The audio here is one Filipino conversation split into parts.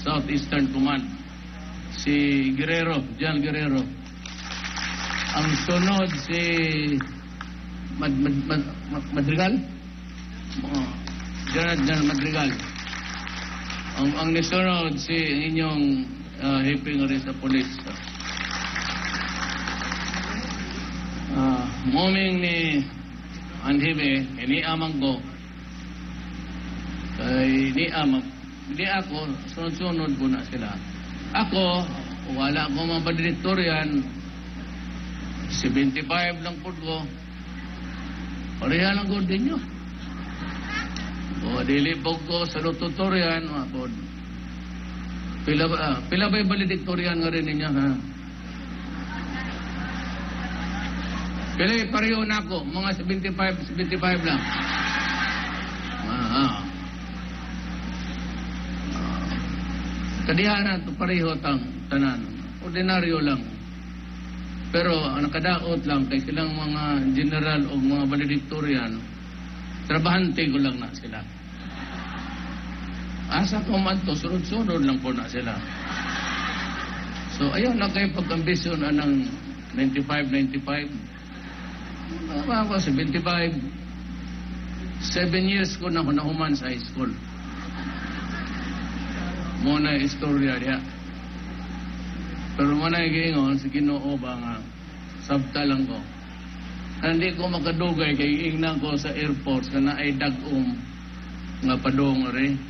Southeastern Command. Si Guerrero, John Guerrero. Ang sunod si Mad, Mad, Mad, Mad- Madrigal? Oh, General General Madrigal. Ang, ang nisunod si inyong uh, hiping rin sa polis. Ah, moming ni Anhime, iniamang ko, kay ni amang, di ako, sunod-sunod ko na sila. Ako, wala ko mga padiritoryan, 75 lang po ko, pareha lang ko din nyo. O, dilipog ko sa tutorian, mga pod. Pila ah, pila ba yung valedictorian nga rin ninyo, ha? Pila pareho na ako, mga 75, 75 lang. Ah, ah. Kadihan na ito pareho tang tanan. Ordinaryo lang. Pero ang nakadaot lang kay silang mga general o mga valedictorian, trabahante ko lang na sila. Asa ko man to, sunod-sunod lang po na sila. So, ayun na kayo pag-ambisyon anang 95, 95. Mga ako, 75. Seven years ko na human sa high school. Muna istorya diya. Pero muna giingon, si Ginoo ba nga, sabta lang ko. Hindi ko makadugay kay ingnan ko sa Air Force na ay dagom nga padong rin.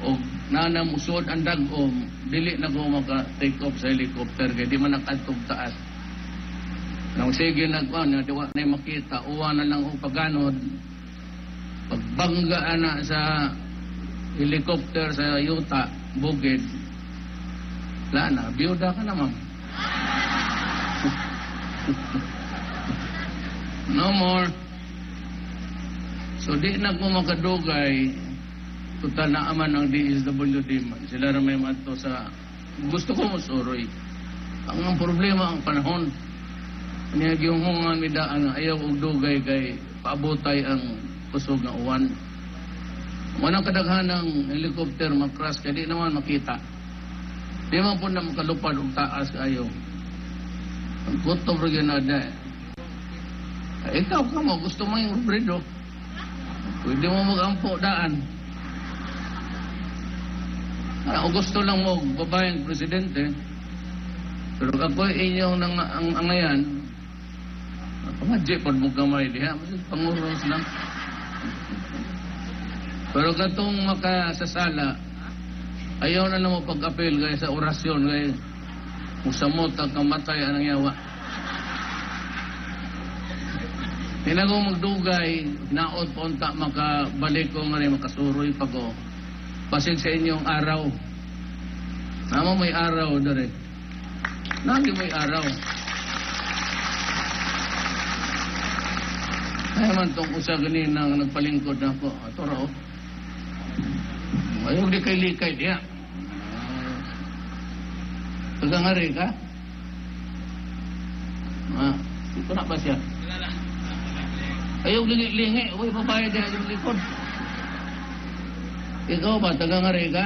O nanamusod ang dagom, dili na ko maka-take off sa helicopter kay di man nakatog taas. Nang sige na ko, na diwa na makita, uwa na lang o pagganod. Pagbangga na sa helicopter sa yuta, bukid, wala na, biyuda ka na ma'am. no more. So di na ko makadugay, total na aman ang DSWD man. Sila na may mato sa, gusto ko masuroy. Ang, problema ang panahon. Niya yung hungan mi daan nga ayaw og dugay kay paabotay ang kusog nga uwan. Manang kadaghan ng helicopter makras kay di naman makita. Di man po na makalupad og taas kayo. Ang gutom ro yun na Ikaw ka mo, gusto mo yung bredo. Pwede mo mag-ampo daan. Ah, gusto lang mo babayang presidente. Pero ako inyong nang ang angayan, Pangadje pag mo gamay diha, panguros lang. Pero katong makasasala, ayaw na lang mo pag-apel kaya sa orasyon kaya musamot ang kamatay anang yawa. Tinago magdugay, naot po unta makabalik ko nga rin makasuroy pa ko. Pasig sa inyong araw. Nama may araw dere. Nagi may araw. Ay man tong usa ganin nang nagpalingkod na ako. Ato raw. Ayaw di kay likay diya. Pagangari ka? Ah, ito na ba siya? Ayaw lingi-lingi. Uy, babae diya yung likod. Ikaw ba, tagangari ka?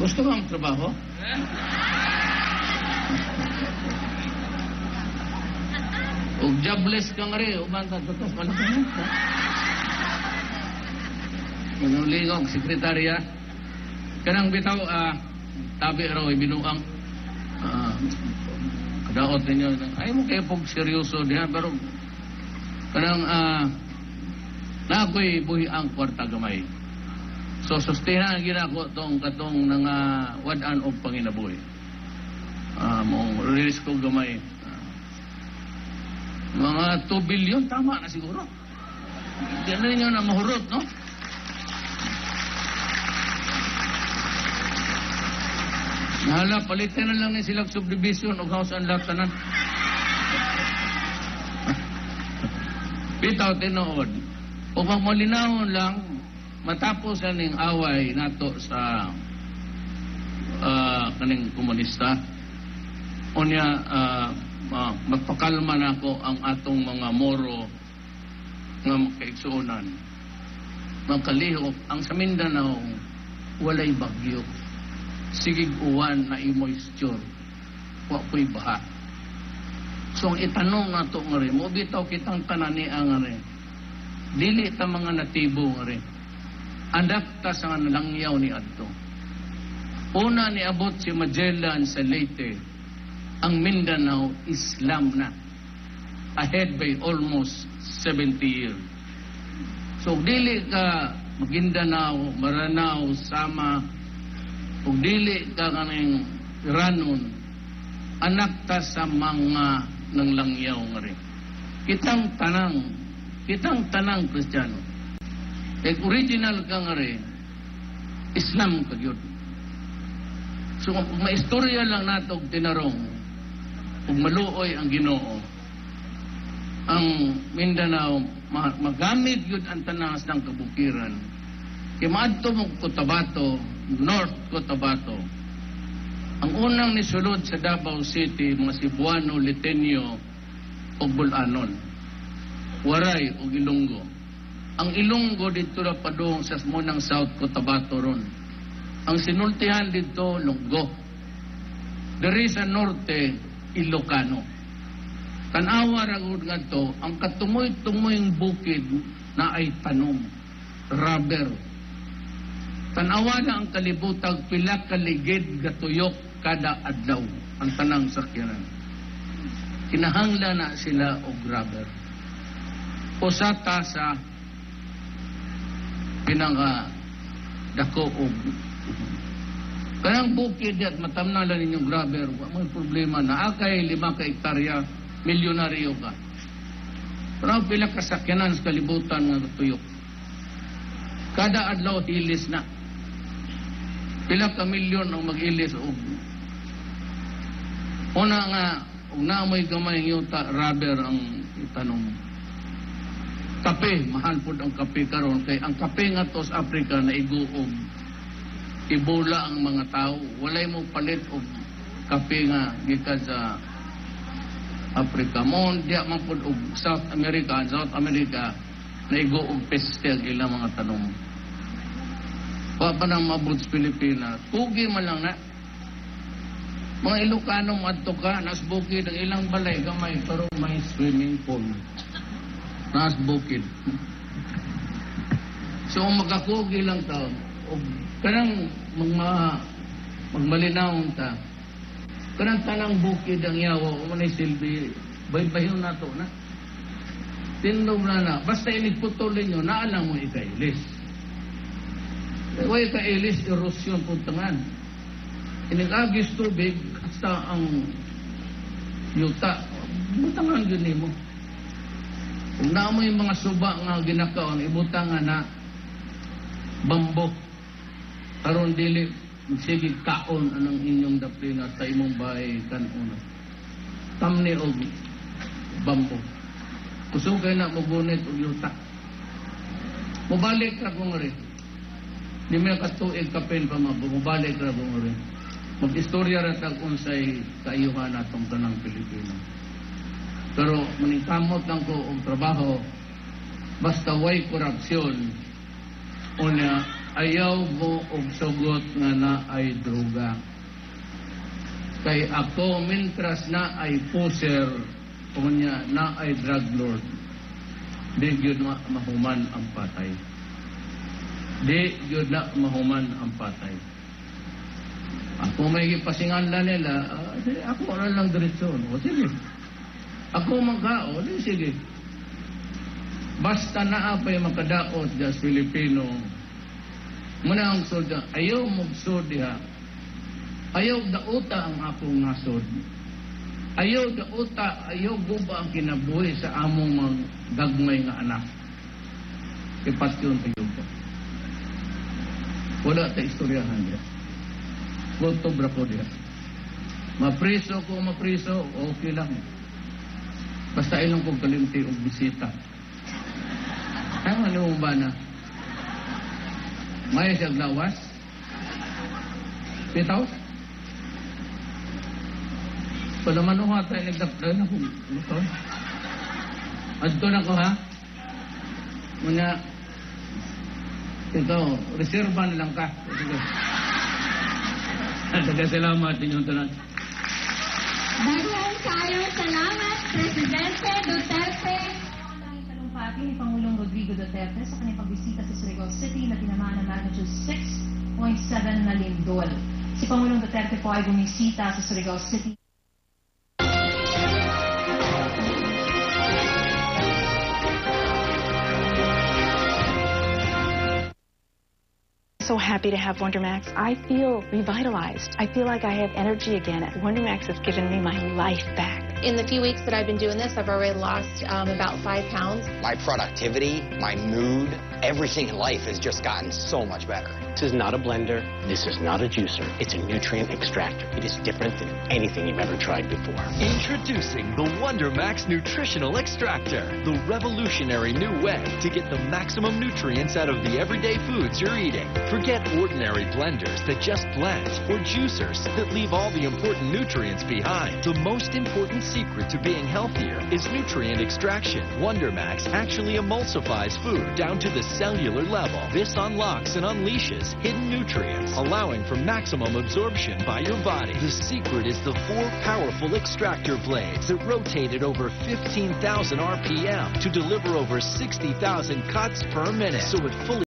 Gusto mo ang trabaho? Ug jobless ka nga rin, umanta tutos malaki mo. Manong lingog, sekretarya. Kanang bitaw, ah, tabi raw, binuang. Ah, kadaot ninyo. Ay mo kayo pong seryoso diha, pero kanang, ah, na ako'y buhi ang kwarta gamay. So, sustainaan ginako tong katong nga wadan og panginabuhi. Ah, mong release ko gamay. Ah, mga 2 billion, tama na siguro. Hindi na ninyo na mahurot, no? Nahala, palitan na lang ni silang subdivision o house and lot tanan. Bitaw, tinood. O pag malinawon lang, matapos kaning away nato sa ah, kaning komunista, unya ah, ma- magpakalma na ako ang atong mga moro nga kaigsuonan. Magkalihok ang sa Mindanao walay bagyo. Sigig uwan na i-moisture. Wa ko'y baha. So, ang itanong na to nga rin, mo bitaw kitang tanani nga rin. Dili ta mga natibo nga rin. Anak ta sa nga nalangyaw ni Adto. Una ni abot si Magellan sa Leyte, ang Mindanao Islam na. Ahead by almost 70 years. So, dili ka Maguindanao, Maranao, Sama, ug dili ka kaning Iranon, anak ta sa mga nang langyaw nga rin. Kitang tanang, kitang tanang Kristiyano. Kaya original ka nga rin, Islam ka yun. So, kung maistorya lang nato tinarong, kung maluoy ang ginoo, ang Mindanao, ma- magamit yun ang tanas ng kabukiran. Kaya maadto mo Cotabato, North Cotabato, ang unang nisulod sa Davao City, mga Cebuano, Litenyo, o Bulanon. Waray o Ilonggo. Ang Ilonggo dito na padung sa munang South Cotabato ron. Ang sinultihan dito, Lunggo. Dari sa Norte, Ilocano. Tanawa ragod nga to, ang katumoy-tumoyng bukid na ay tanom, rubber. Tanawa na ang kalibutang pila kaligid gatuyok kada adlaw ang tanang sakyanan. Kinahangla na sila og rubber. Usata sa pinanga dako og Kanang bukid at matamnalan ninyong grabber, wa may problema na akay lima ka hektarya, milyonaryo ka. Pero pila kasakyanan sa kalibutan nga tuyok. Kada adlaw hilis na. Pila ka milyon ang mag-ilis og Una nga, ug naamoy gamay ng yuta, rubber ang itanong. Kape, mahal po ang kape karon kay ang kape nga to sa Africa na iguog ibula ang mga tao. Walay mo palit og kape nga gikan sa Africa. Mo diya man pud og South America, South America na igo og peste ang ilang mga tanong. Wa pa nang mabot sa Pilipinas. Kugi man lang na. Mga Ilocano madto ka, nas bukid ang ilang balay gamay pero may swimming pool. Nas bukid. So magakugi lang ta og kanang mga magmalinaw ta. Kanang tanang bukid ang yawa o manay silbi baybayon nato na. Tindog na na. Basta inigputol ninyo, naalang mo ikailis. Huwag ikailis, erosyon puntangan. Inigagis tubig, hasta ang yuta. Butangan yun mo. Kung na mo yung mga suba nga ginakaon, ibutangan na bambo. Karon dili sige kaon anang inyong daplina sa imong bahay kanuna. Tamni og bambo. Kusugay na mo gunit og yuta. Mubalik ra kung rin. Di may katuig kapin pa mo, mubalik ra kung rin. Mag-istorya tag unsay kaayuhan atong tanang Pilipino. Pero maningkamot lang ko og trabaho basta way korupsyon unya ayaw mo og sugot nga na ay droga. Kay ako mintras na ay poser unya na ay drug lord. Di ma mahuman ang patay. Di gyud na mahuman ang patay. Ako may pasinganla nila, ah, di, ako na lang diretso. O sige. Ako magkao, di sige. Basta naapay makadaot sa Pilipino, muna ang solda, ayaw magsod diha. Ayaw dauta ang akong nasod. Ayaw dauta, ayaw guba ang kinabuhi sa among mga gagmay nga anak. Ipasyon tayo ko. Wala ta istoryahan diya. Kulto brako diya. Mapriso ko, mapriso, okay lang. Basta ilang kong kalimti o bisita. Ano mo ba na? May siyang lawas? Pitaw? So naman ho tayo nagdapdan ako. Ano to? Adto na ko ha? Muna, Ikaw, reservan lang ka. Sige. Nagkasalamat ninyong tanan. Daghang kayo salamat, Presidente Duterte. Ang talumpati ni Pangulong Rodrigo Duterte sa kanyang pagbisita sa Surigao City na tinamaan ng magnitude 6.7 na lindol. Si Pangulong Duterte po ay bumisita sa Surigao City. So happy to have WonderMax. I feel revitalized. I feel like I have energy again. WonderMax has given me my life back. In the few weeks that I've been doing this, I've already lost um, about five pounds. My productivity, my mood, everything in life has just gotten so much better. This is not a blender. This is not a juicer. It's a nutrient extractor. It is different than anything you've ever tried before. Introducing the Wonder Max Nutritional Extractor, the revolutionary new way to get the maximum nutrients out of the everyday foods you're eating. Forget ordinary blenders that just blend or juicers that leave all the important nutrients behind. The most important secret to being healthier is nutrient extraction. Wonder Max actually emulsifies food down to the cellular level. This unlocks and unleashes hidden nutrients, allowing for maximum absorption by your body. The secret is the four powerful extractor blades that rotate at over 15,000 RPM to deliver over 60,000 cuts per minute, so it fully